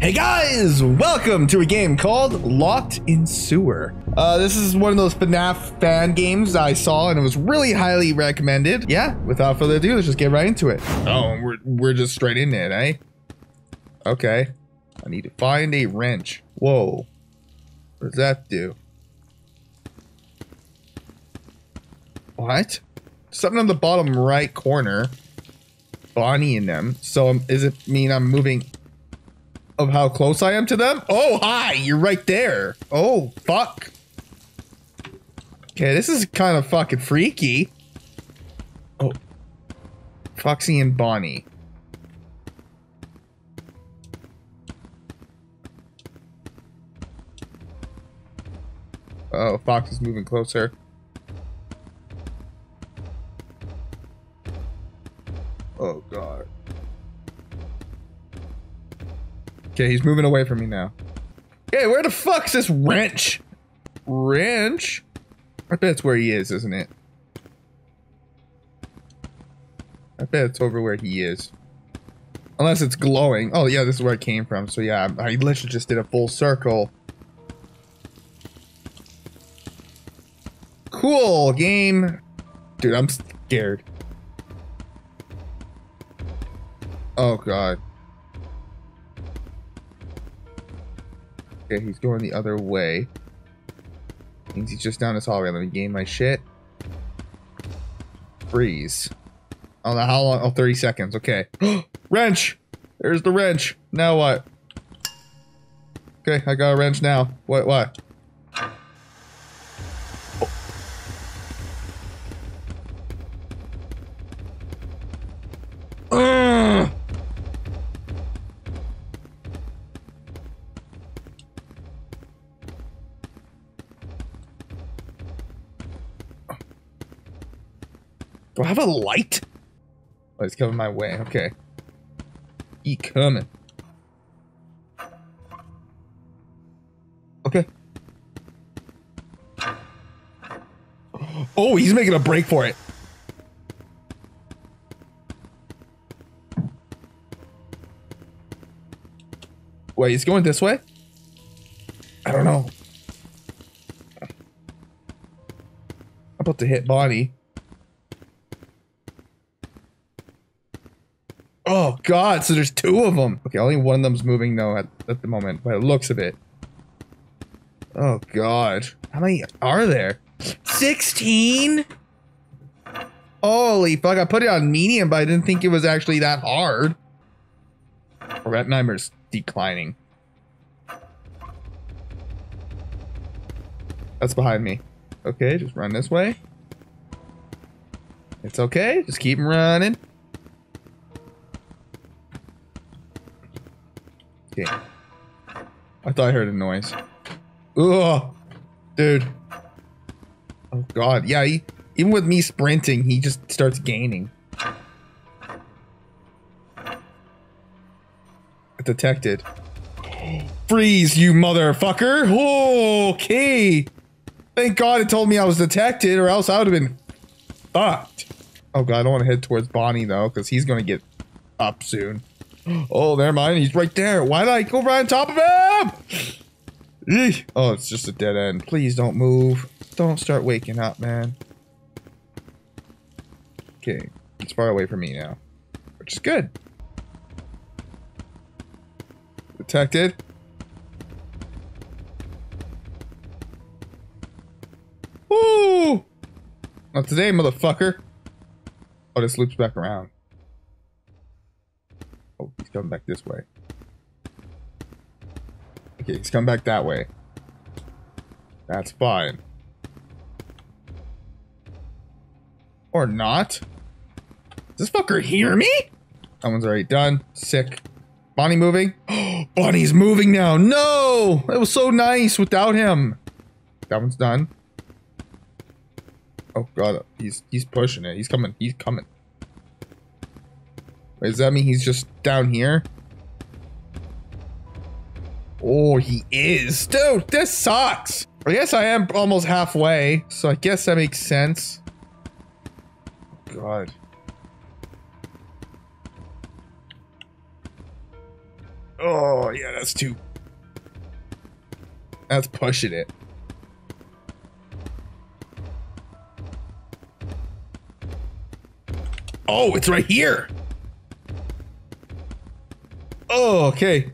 Hey guys, welcome to a game called Locked in Sewer. Uh, this is one of those FNAF fan games I saw and it was really highly recommended. Yeah, without further ado, let's just get right into it. Oh, we're, we're just straight in it, eh? Okay. I need to find a wrench. Whoa. What does that do? What? Something on the bottom right corner. Bonnie in them. So um, does it mean I'm moving of how close I am to them? Oh, hi, you're right there. Oh, fuck. Okay, this is kind of fucking freaky. Oh. Foxy and Bonnie. Oh, Fox is moving closer. Oh, God. Okay, he's moving away from me now. Hey, where the fuck's this wrench? Wrench? I bet it's where he is, isn't it? I bet it's over where he is. Unless it's glowing. Oh, yeah, this is where it came from. So, yeah, I literally just did a full circle. Cool game. Dude, I'm scared. Oh, God. Okay, he's going the other way. Means he's just down this hallway. Let me gain my shit. Freeze. Don't know how long. Oh, 30 seconds. Okay. wrench! There's the wrench. Now what? Okay, I got a wrench now. What, what? Do I have a light? Oh, it's coming my way. Okay. He coming. Okay. Oh, he's making a break for it. Wait, he's going this way? I don't know. I'm about to hit Bonnie. Oh god, so there's two of them. Okay, only one of them's moving though at, at the moment, by the looks of it. Oh god. How many are there? 16? Holy fuck, I put it on medium, but I didn't think it was actually that hard. Rat Nightmare's declining. That's behind me. Okay, just run this way. It's okay, just keep running. Okay. I thought I heard a noise. Ugh. Dude. Oh god. Yeah, he, even with me sprinting, he just starts gaining. Detected. Freeze, you motherfucker! Okay! Thank god it told me I was detected, or else I would have been fucked. Oh god, I don't want to head towards Bonnie though, because he's gonna get up soon. Oh, never mind. He's right there. Why did I go right on top of him? Eesh. Oh, it's just a dead end. Please don't move. Don't start waking up, man. Okay. It's far away from me now. Which is good. Detected. Woo! Not today, motherfucker. Oh, this loops back around. Oh, he's coming back this way. Okay, he's coming back that way. That's fine. Or not. Does this fucker hear me? That one's already done. Sick. Bonnie moving? Bonnie's moving now. No! That was so nice without him. That one's done. Oh god, he's he's pushing it. He's coming. He's coming. Wait, does that mean he's just down here? Oh, he is. Dude, this sucks. I guess I am almost halfway, so I guess that makes sense. God. Oh, yeah, that's too... That's pushing it. Oh, it's right here. Oh, okay.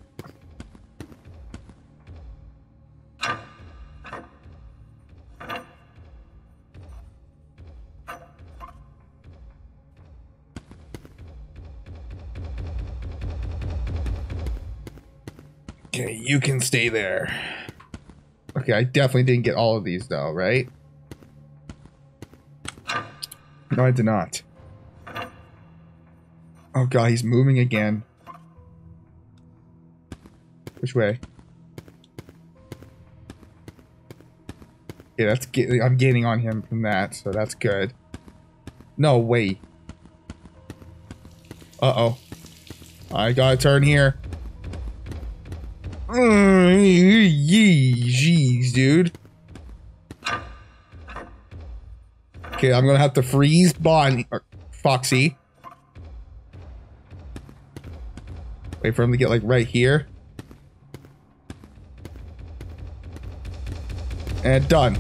Okay, you can stay there. Okay, I definitely didn't get all of these though, right? No, I did not. Oh god, he's moving again. Which way? Yeah, that's I'm gaining on him from that, so that's good. No, wait. Uh-oh. I gotta turn here. Mm, jeez, dude. Okay, I'm gonna have to freeze Bonnie or Foxy. Wait for him to get like right here. And done.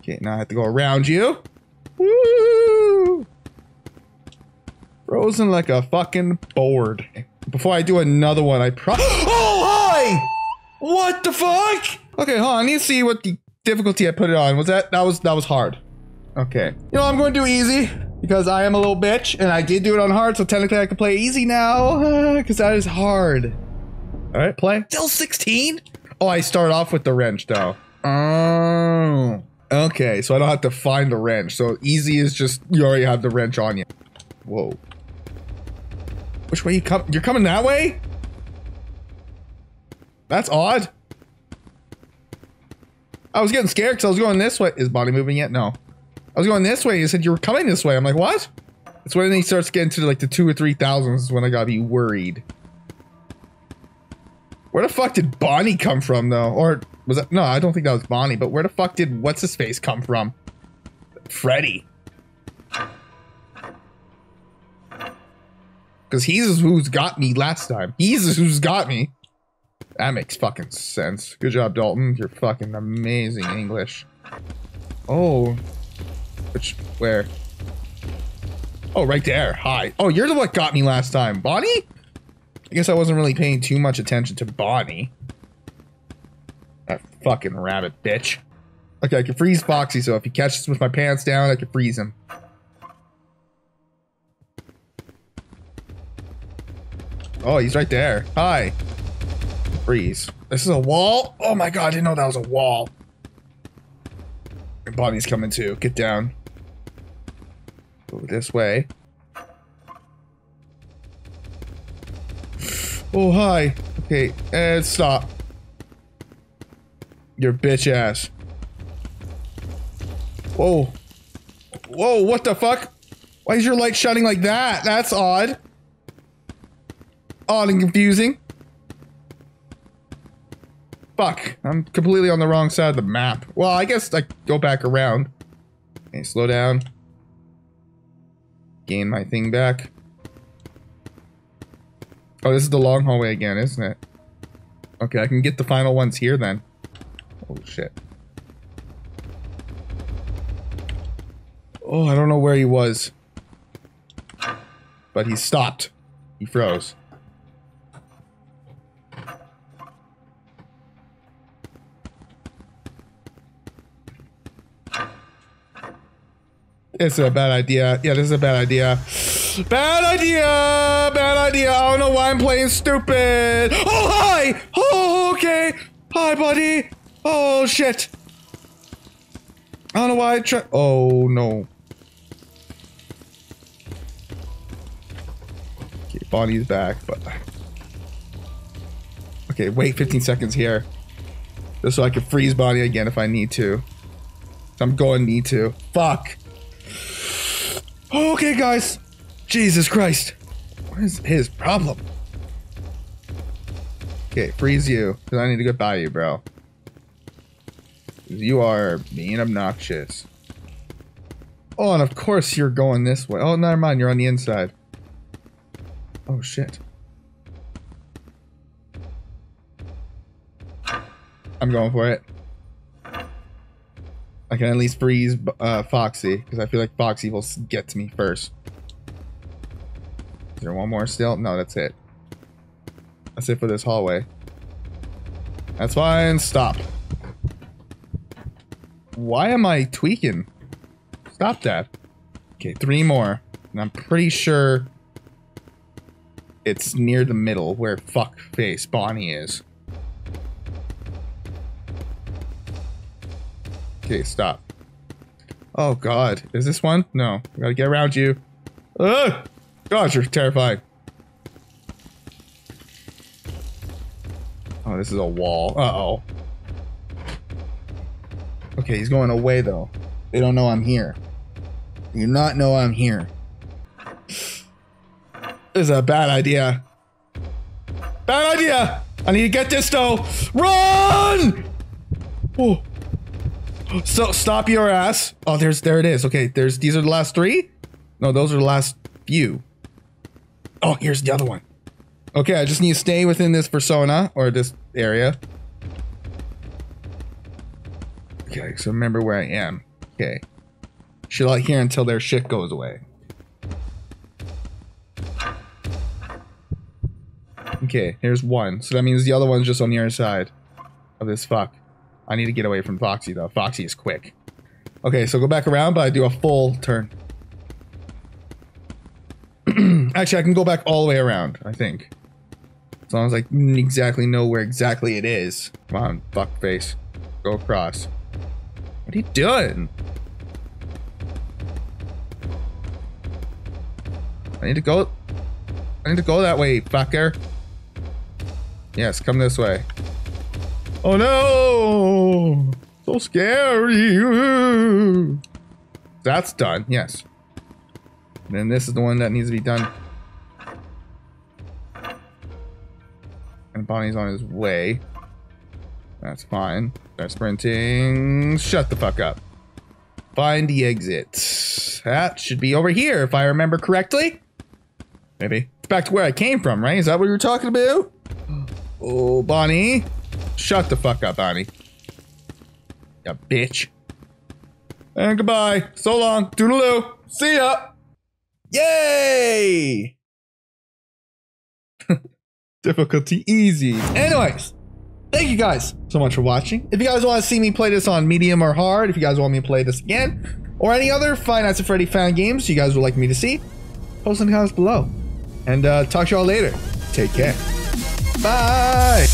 Okay, now I have to go around you. Woo! Frozen like a fucking board. Before I do another one, I pro- Oh, hi! What the fuck? Okay, hold on. I need to see what the difficulty I put it on. Was that- that was- that was hard. Okay. You know, I'm going to do easy because I am a little bitch and I did do it on hard, so technically I can play easy now because that is hard. All right, play. Still 16? Oh, I start off with the wrench though. Oh. Okay, so I don't have to find the wrench. So easy is just you already have the wrench on you. Whoa. Which way you come? You're coming that way? That's odd. I was getting scared because I was going this way. Is Bonnie moving yet? No. I was going this way. You said you were coming this way. I'm like, what? It's when he starts getting to like the two or three thousands is when I gotta be worried. Where the fuck did Bonnie come from though? Or was that no, I don't think that was Bonnie, but where the fuck did what's his face come from? Freddy. Cause he's who's got me last time. He's who's got me. That makes fucking sense. Good job, Dalton. You're fucking amazing English. Oh. Which, where? Oh, right there. Hi. Oh, you're the one got me last time. Bonnie? I guess I wasn't really paying too much attention to Bonnie. Fucking rabbit bitch. Okay, I can freeze Foxy, so if he catches with my pants down, I can freeze him. Oh, he's right there. Hi. Freeze. This is a wall? Oh my god, I didn't know that was a wall. And Bonnie's coming too. Get down. Go this way. Oh, hi. Okay, and stop. Your bitch ass. Whoa. Whoa, what the fuck? Why is your light shining like that? That's odd. Odd and confusing. Fuck, I'm completely on the wrong side of the map. Well, I guess I go back around. Okay, slow down. Gain my thing back. Oh, this is the long hallway again, isn't it? Okay, I can get the final ones here then. Oh, shit. Oh, I don't know where he was. But he stopped. He froze. It's a bad idea. Yeah, this is a bad idea. Bad idea! Bad idea! I don't know why I'm playing stupid! Oh, hi! Oh, okay! Hi, buddy! Oh, shit! I don't know why I try- Oh, no. Okay, Bonnie's back, but... Okay, wait 15 seconds here. Just so I can freeze Bonnie again if I need to. I'm going need to. Fuck! Okay, guys. Jesus Christ. What is his problem? Okay, freeze you. Because I need to get by you, bro. You are being obnoxious. Oh, and of course you're going this way. Oh, never mind. You're on the inside. Oh, shit. I'm going for it. I can at least freeze uh, Foxy, because I feel like Foxy will get to me first. Is there one more still? No, that's it. That's it for this hallway. That's fine. Stop. Why am I tweaking? Stop that. Okay, three more. And I'm pretty sure it's near the middle where fuck face Bonnie is. Okay, stop. Oh god. Is this one? No. I gotta get around you. Ugh! God, you're terrifying. Oh, this is a wall. Uh-oh. Okay, he's going away though. They don't know I'm here. You not know I'm here. This is a bad idea. Bad idea! I need to get this though. Run! Oh. So stop your ass. Oh, there's there it is. Okay, there's these are the last three. No, those are the last few. Oh, here's the other one. Okay, I just need to stay within this persona or this area. Okay, so remember where I am. Okay. Chill out here until their shit goes away. Okay, here's one. So that means the other one's just on the other side of this fuck. I need to get away from Foxy though. Foxy is quick. Okay, so go back around, but I do a full turn. Actually, I can go back all the way around, I think. As long as I exactly know where exactly it is. Come on, fuck face. Go across. What are you doing? I need to go... I need to go that way, fucker. Yes, come this way. Oh no! So scary! That's done, yes. And then this is the one that needs to be done. And Bonnie's on his way. That's fine. They're sprinting. Shut the fuck up. Find the exit. That should be over here, if I remember correctly. Maybe. It's back to where I came from, right? Is that what you were talking about? Oh, Bonnie. Shut the fuck up, Bonnie. Ya bitch. And goodbye. So long. Toodaloo. See ya. Yay! Difficulty easy. Anyways, thank you guys so much for watching. If you guys want to see me play this on medium or hard, if you guys want me to play this again, or any other Five Nights at Freddy fan games you guys would like me to see, post in the comments below. And uh, talk to y'all later. Take care. Bye!